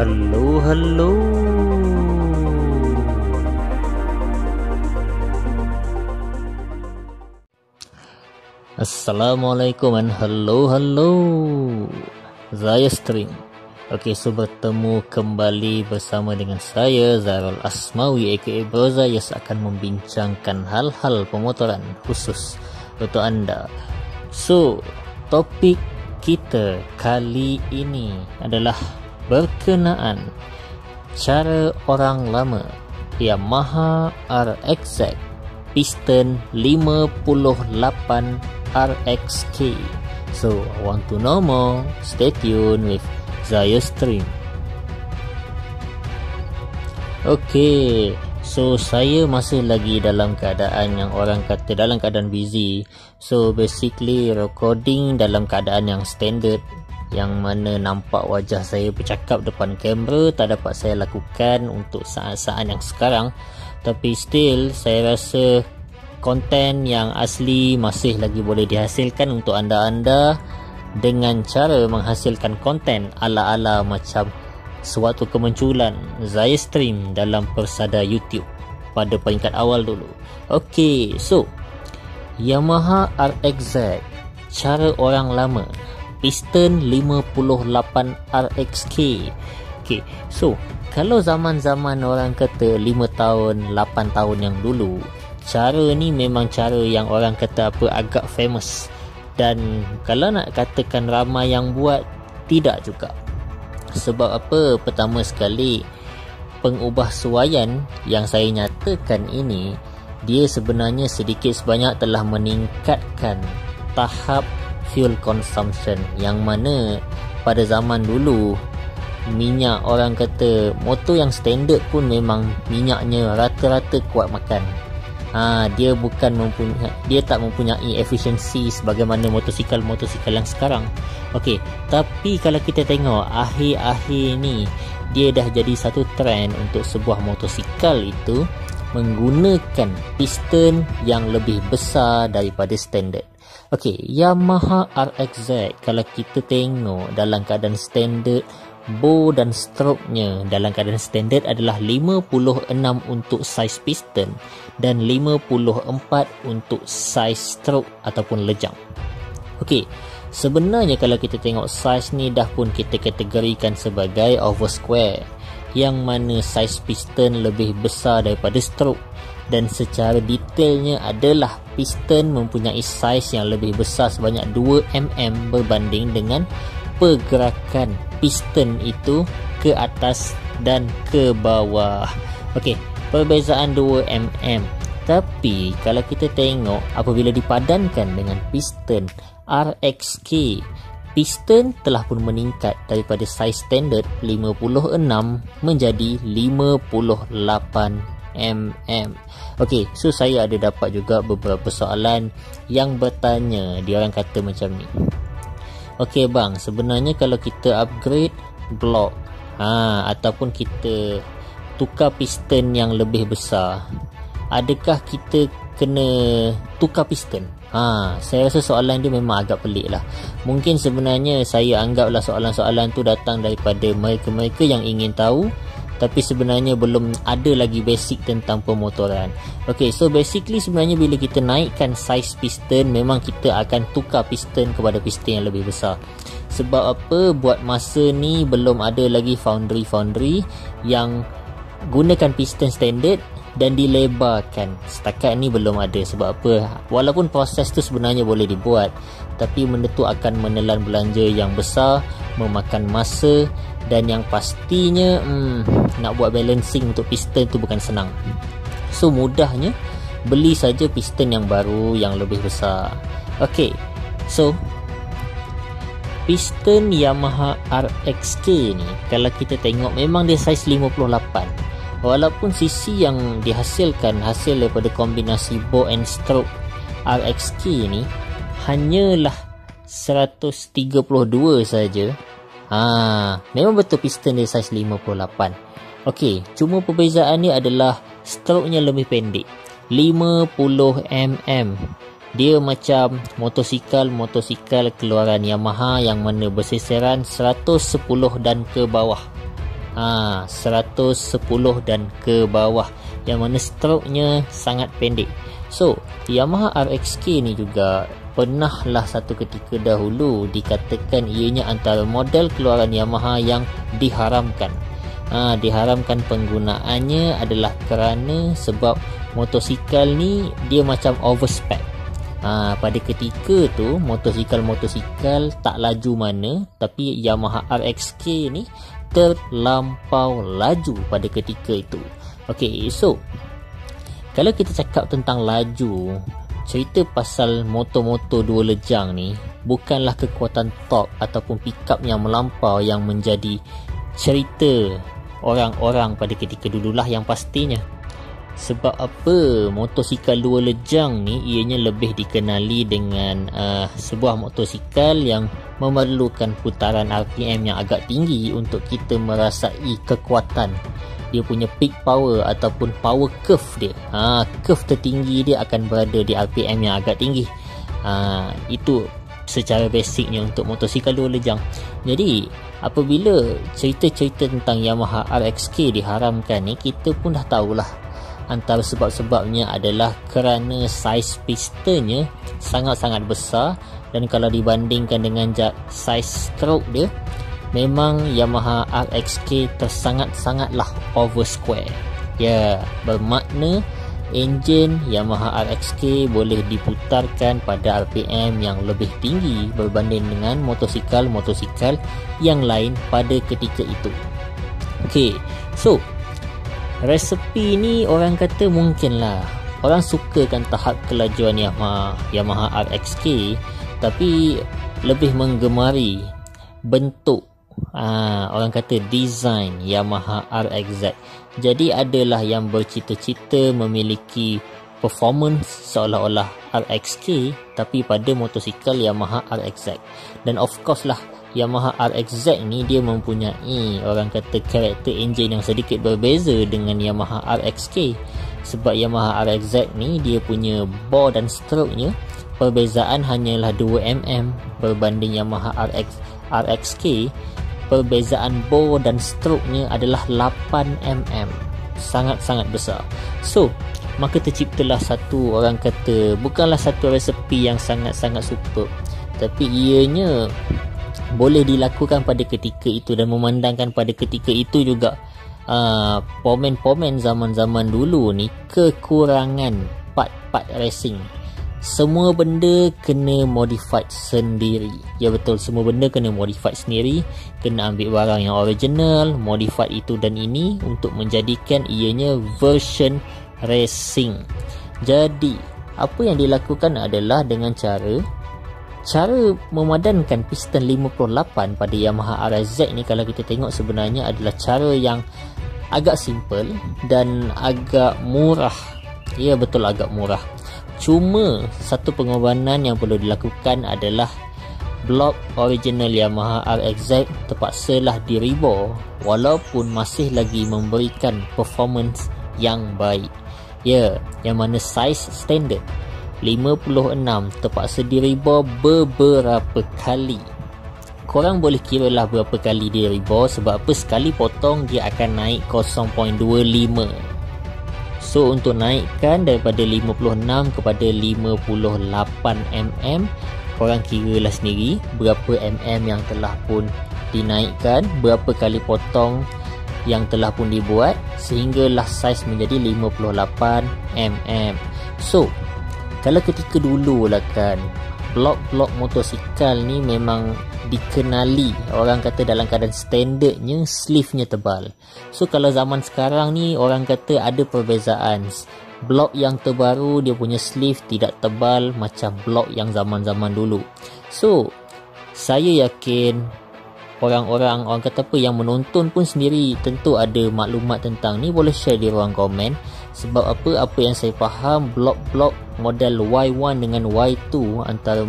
Hello, hello. Assalamualaikum and hello, hello. Zaya Stream. Okey, so bertemu kembali bersama dengan saya Zairul Asmawi aka Broza yang akan membincangkan hal-hal pemotoran khusus untuk anda. So, topik kita kali ini adalah berkenaan cara orang lama Yamaha RXZ Piston 58 RXK. So, want to know more? Stay tuned with Zaya Stream. Okay, so saya masih lagi dalam keadaan yang orang kata dalam keadaan busy. So basically recording dalam keadaan yang standard yang mana nampak wajah saya bercakap depan kamera tak dapat saya lakukan untuk saat-saat yang sekarang tapi still saya rasa konten yang asli masih lagi boleh dihasilkan untuk anda-anda dengan cara menghasilkan konten ala-ala macam suatu kemunculan Zaya Stream dalam persada YouTube pada peringkat awal dulu. Okey, so Yamaha RXZ cara orang lama piston 58 RXK. Okey, so kalau zaman-zaman orang kata 5 tahun, 8 tahun yang dulu, cara ni memang cara yang orang kata apa agak famous. Dan kalau nak katakan ramai yang buat tidak juga. Sebab apa? Pertama sekali pengubah suaian yang saya nyatakan ini dia sebenarnya sedikit sebanyak telah meningkatkan tahap fuel consumption yang mana pada zaman dulu minyak orang kata motor yang standard pun memang minyaknya rata-rata kuat makan. Ha, dia bukan mempunyai dia tak mempunyai efisiensi sebagaimana motosikal-motosikal yang sekarang. Okey tapi kalau kita tengok akhir-akhir ni dia dah jadi satu trend untuk sebuah motosikal itu menggunakan piston yang lebih besar daripada standard okey Yamaha RXZ kalau kita tengok dalam keadaan standard bow dan stroke-nya dalam keadaan standard adalah 56 untuk saiz piston dan 54 untuk saiz stroke ataupun lejang. Okey, sebenarnya kalau kita tengok saiz ni dah pun kita kategorikan sebagai over square yang mana saiz piston lebih besar daripada stroke dan secara detailnya adalah piston mempunyai saiz yang lebih besar sebanyak 2 mm berbanding dengan pergerakan piston itu ke atas dan ke bawah. Okey, perbezaan 2 mm. Tapi kalau kita tengok apabila dipadankan dengan piston RXK, piston telah pun meningkat daripada saiz standard 56 menjadi 58 mm. Okey, so saya ada dapat juga beberapa soalan yang bertanya, dia orang kata macam ni. Okey bang, sebenarnya kalau kita upgrade block ha ataupun kita tukar piston yang lebih besar, adakah kita kena tukar piston? Ha, saya rasa soalan dia memang agak pelik lah. Mungkin sebenarnya saya anggaplah soalan-soalan tu datang daripada mereka-mereka yang ingin tahu tapi sebenarnya belum ada lagi basic tentang pemotoran. Okay, so basically sebenarnya bila kita naikkan size piston, memang kita akan tukar piston kepada piston yang lebih besar. Sebab apa? Buat masa ni belum ada lagi foundry-foundry yang gunakan piston standard dan dilebarkan. Setakat ni belum ada sebab apa. Walaupun proses tu sebenarnya boleh dibuat tapi benda tu akan menelan belanja yang besar memakan masa dan yang pastinya hmm, nak buat balancing untuk piston tu bukan senang. So mudahnya beli saja piston yang baru yang lebih besar. Ok so piston Yamaha RXK ni kalau kita tengok memang dia saiz 58 walaupun sisi yang dihasilkan hasil daripada kombinasi bow and stroke RXK ni hanyalah 132 saja Ha, memang betul piston dia saiz 58. Okey, cuma perbezaan dia adalah stroke-nya lebih pendek. 50 mm. Dia macam motosikal-motosikal keluaran Yamaha yang mana bersisiran 110 dan ke bawah. Ha, 110 dan ke bawah yang mana stroke-nya sangat pendek. So Yamaha RXK ni juga pernahlah satu ketika dahulu dikatakan ianya antara model keluaran Yamaha yang diharamkan. Ha, diharamkan penggunaannya adalah kerana sebab motosikal ni dia macam overspec. Ha, pada ketika tu motosikal-motosikal tak laju mana tapi Yamaha RXK ni terlampau laju pada ketika itu. Ok so kalau kita cakap tentang laju cerita pasal motor-motor dua lejang ni bukanlah kekuatan top ataupun pickup yang melampau yang menjadi cerita orang-orang pada ketika dululah yang pastinya sebab apa? Motosikal dua lejang ni ianya lebih dikenali dengan uh, sebuah motosikal yang memerlukan putaran RPM yang agak tinggi untuk kita merasai kekuatan. Dia punya peak power ataupun power curve dia. Ha, curve tertinggi dia akan berada di RPM yang agak tinggi. Ha, itu secara basicnya untuk motosikal dua lejang. Jadi apabila cerita-cerita tentang Yamaha RXK diharamkan ni kita pun dah tahulah antara sebab-sebabnya adalah kerana saiz pistonnya sangat-sangat besar dan kalau dibandingkan dengan saiz stroke dia memang Yamaha RXK tersangat-sangatlah over square. Ya, bermakna enjin Yamaha RXK boleh diputarkan pada RPM yang lebih tinggi berbanding dengan motosikal-motosikal yang lain pada ketika itu. Okey, so resepi ni orang kata mungkinlah. Orang sukakan tahap kelajuan Yamaha Yamaha RXK tapi lebih menggemari bentuk ha, orang kata design Yamaha RXZ jadi adalah yang bercita-cita memiliki performance seolah-olah RXK tapi pada motosikal Yamaha RXZ dan of course lah Yamaha RXZ ni dia mempunyai orang kata karakter engine yang sedikit berbeza dengan Yamaha RXK sebab Yamaha RXZ ni dia punya bore dan stroke nya perbezaan hanyalah 2mm berbanding Yamaha RX RXK perbezaan bore dan stroke-nya adalah 8mm sangat-sangat besar. So maka terciptalah satu orang kata bukanlah satu resepi yang sangat-sangat super tapi ianya boleh dilakukan pada ketika itu dan memandangkan pada ketika itu juga uh, pomen-pomen zaman-zaman dulu ni kekurangan part-part racing. Semua benda kena modified sendiri. Ya betul. Semua benda kena modified sendiri. Kena ambil barang yang original modified itu dan ini untuk menjadikan ianya version racing. Jadi apa yang dilakukan adalah dengan cara cara memadankan piston 58 pada Yamaha RZ ni kalau kita tengok sebenarnya adalah cara yang agak simple dan agak murah. Ya betul agak murah. Cuma satu pengorbanan yang perlu dilakukan adalah blok original Yamaha RXZ terpaksalah diribor walaupun masih lagi memberikan performance yang baik. Ya, yang mana size standard 56 terpaksa diribor beberapa kali. Korang boleh kira lah berapa kali diribor sebab apa? Sekali potong dia akan naik 0.25 So untuk naikkan daripada 56 kepada 58 mm Korang kira lah sendiri berapa mm yang telah pun dinaikkan Berapa kali potong yang telah pun dibuat Sehinggalah saiz menjadi 58 mm So kalau ketika dulu lah kan Blok-blok motosikal ni memang dikenali orang kata dalam keadaan standardnya sleeve-nya tebal. So kalau zaman sekarang ni orang kata ada perbezaan. Blok yang terbaru dia punya sleeve tidak tebal macam blok yang zaman-zaman dulu. So saya yakin orang-orang orang kata apa yang menonton pun sendiri tentu ada maklumat tentang ni boleh share di ruang komen sebab apa? Apa yang saya faham blok-blok model Y1 dengan Y2 antara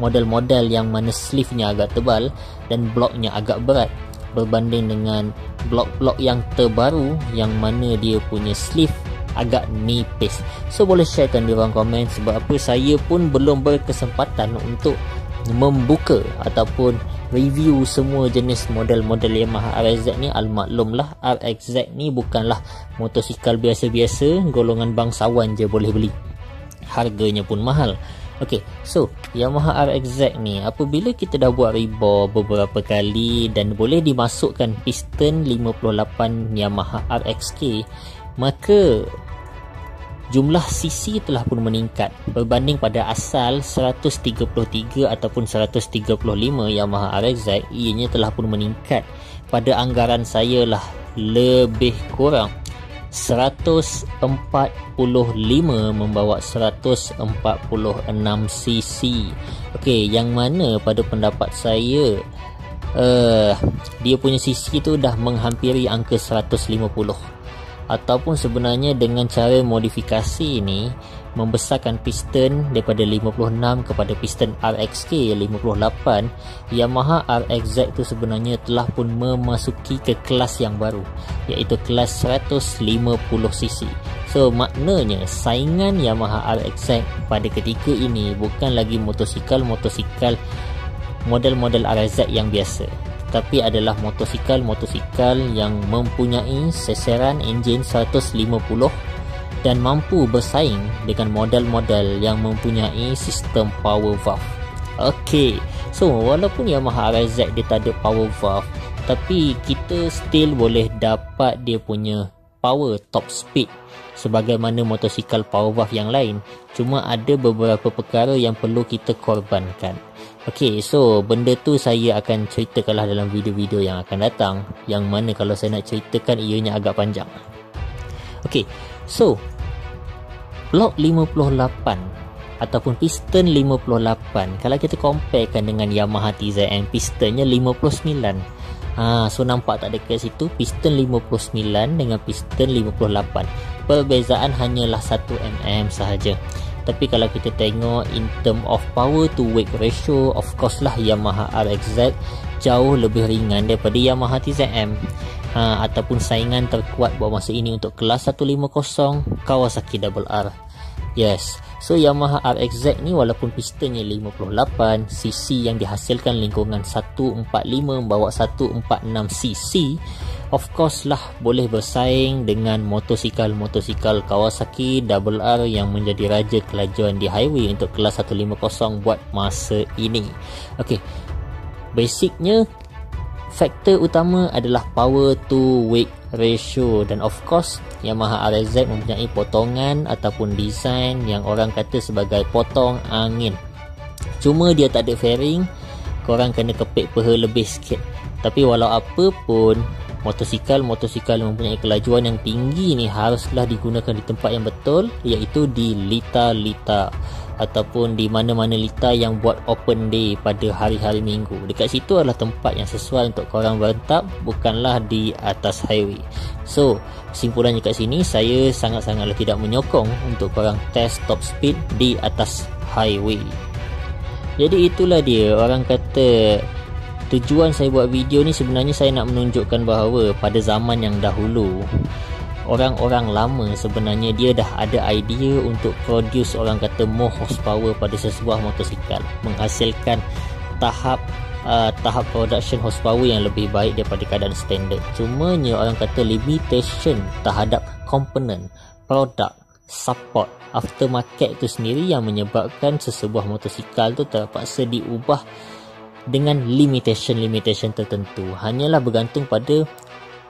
model-model yang mana sleeve-nya agak tebal dan bloknya agak berat berbanding dengan blok-blok yang terbaru yang mana dia punya sleeve agak nipis. So boleh sharekan di ruang komen sebab apa? Saya pun belum berkesempatan untuk membuka ataupun review semua jenis model-model Yamaha RXZ ni almaklumlah RXZ ni bukanlah motosikal biasa-biasa golongan bangsawan je boleh beli. Harganya pun mahal. Okay, so Yamaha RXZ ni apabila kita dah buat rebore beberapa kali dan boleh dimasukkan piston 58 Yamaha RXK maka jumlah cc telah pun meningkat berbanding pada asal 133 ataupun 135 Yamaha RXZ ianya telah pun meningkat pada anggaran saya lah lebih kurang. 145 membawa 146 cc Okey, yang mana pada pendapat saya uh, dia punya cc tu dah menghampiri angka 150 ataupun sebenarnya dengan cara modifikasi ini membesarkan piston daripada 56 kepada piston RXK 58 Yamaha RXZ itu sebenarnya telah pun memasuki ke kelas yang baru iaitu kelas 150cc so maknanya saingan Yamaha RXZ pada ketika ini bukan lagi motosikal-motosikal model-model RXZ yang biasa tapi adalah motosikal-motosikal yang mempunyai seseran enjin 150 dan mampu bersaing dengan model-model yang mempunyai sistem power valve. Okey, so walaupun Yamaha RZ dia tak ada power valve, tapi kita still boleh dapat dia punya power top speed sebagaimana motosikal power valve yang lain. Cuma ada beberapa perkara yang perlu kita korbankan. Okay, so benda tu saya akan ceritakanlah dalam video-video yang akan datang. Yang mana kalau saya nak ceritakan ianya agak panjang. Okay, so Block 58 Ataupun piston 58 Kalau kita comparekan dengan Yamaha TZM Pistonnya 59 ha, So nampak tak dekat situ? Piston 59 dengan piston 58 Perbezaan hanyalah 1mm sahaja tapi kalau kita tengok in term of power to weight ratio of course lah Yamaha RXZ jauh lebih ringan daripada Yamaha TZM ha, ataupun saingan terkuat buat masa ini untuk kelas 150 Kawasaki Double R. Yes. So Yamaha RXZ ni walaupun pistonnya 58 cc yang dihasilkan lingkungan 145 membawa 146 cc of course lah boleh bersaing dengan motosikal-motosikal Kawasaki Double R yang menjadi raja kelajuan di highway untuk kelas 150 buat masa ini. Okey. Basicnya faktor utama adalah power to weight ratio dan of course Yamaha RZ mempunyai potongan ataupun design yang orang kata sebagai potong angin. Cuma dia tak ada fairing, korang kena kepek peha lebih sikit. Tapi walau apa pun motosikal-motosikal mempunyai kelajuan yang tinggi ni haruslah digunakan di tempat yang betul iaitu di lita-lita ataupun di mana-mana lita yang buat open day pada hari-hari minggu. Dekat situ adalah tempat yang sesuai untuk korang berentap bukanlah di atas highway. So kesimpulannya kat sini saya sangat-sangatlah tidak menyokong untuk korang test top speed di atas highway. Jadi itulah dia. Orang kata tujuan saya buat video ni sebenarnya saya nak menunjukkan bahawa pada zaman yang dahulu orang-orang lama sebenarnya dia dah ada idea untuk produce orang kata more horsepower pada sesebuah motosikal. Menghasilkan tahap uh, tahap production horsepower yang lebih baik daripada keadaan standard. Cumanya orang kata limitation terhadap komponen produk support aftermarket itu sendiri yang menyebabkan sesebuah motosikal tu terpaksa diubah dengan limitation-limitation tertentu. Hanyalah bergantung pada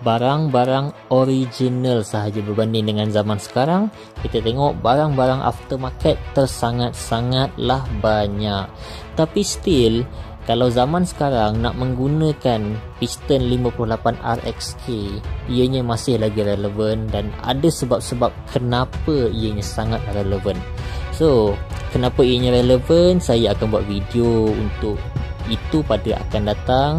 barang-barang original sahaja. Berbanding dengan zaman sekarang kita tengok barang-barang aftermarket tersangat-sangatlah banyak. Tapi still kalau zaman sekarang nak menggunakan piston 58 RXK ianya masih lagi relevan dan ada sebab-sebab kenapa ianya sangat relevan. So kenapa ianya relevan saya akan buat video untuk itu pada akan datang.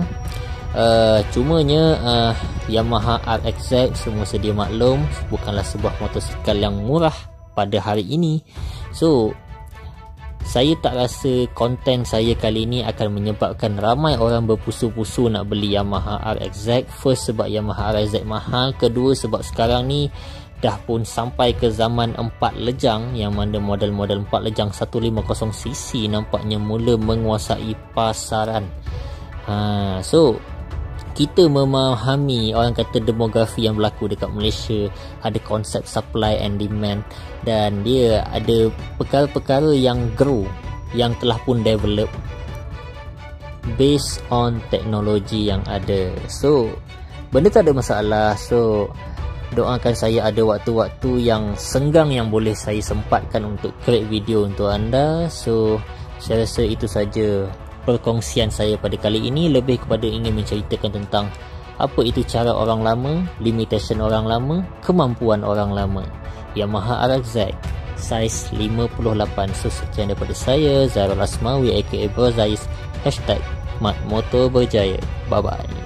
Uh, cumanya uh, Yamaha RXZ semua sedia maklum bukanlah sebuah motosikal yang murah pada hari ini. So saya tak rasa konten saya kali ini akan menyebabkan ramai orang berpusu-pusu nak beli Yamaha RXZ first sebab Yamaha RXZ mahal kedua sebab sekarang ni dah pun sampai ke zaman 4 lejang yang mana model-model 4 lejang 150cc nampaknya mula menguasai pasaran. Ha, so kita memahami orang kata demografi yang berlaku dekat Malaysia. Ada konsep supply and demand dan dia ada perkara-perkara yang grow yang telah pun develop based on teknologi yang ada. So benda tak ada masalah. So doakan saya ada waktu-waktu yang senggang yang boleh saya sempatkan untuk create video untuk anda. So saya rasa itu saja perkongsian saya pada kali ini. Lebih kepada ingin menceritakan tentang apa itu cara orang lama limitation orang lama kemampuan orang lama. Yamaha RX-Z size 58 so sekian daripada saya Zarul Asmawi aka Brozais hashtag Mat Motor Berjaya. Bye bye